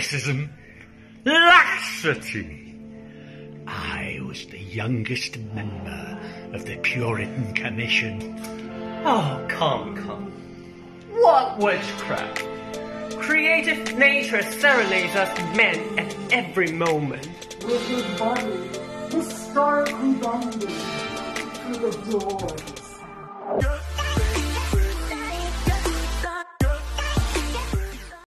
racism, laxity. I was the youngest member of the Puritan Commission. Oh, come, come. What witchcraft? Creative nature serenades us men at every moment. with his body historically bending to the door